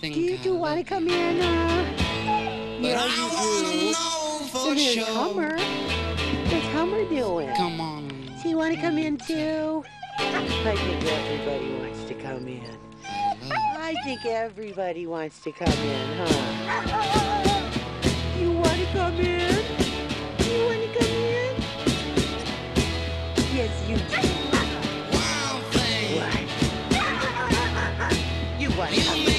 think. Do you want to come in? Uh, yeah, I wanna know for so sure. Hummer. What's Hummer doing? Come on. Does he want to come in too? I think everybody wants to come in. I think everybody wants to come in, huh? You want to come in? You want to come in? Yes, you do. Wow, thing. What? You want to come in?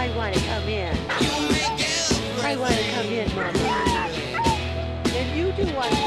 I want to come in. I want to come in, Mama. And you do want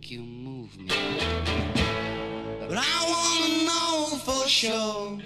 make you move me. But I wanna know for sure.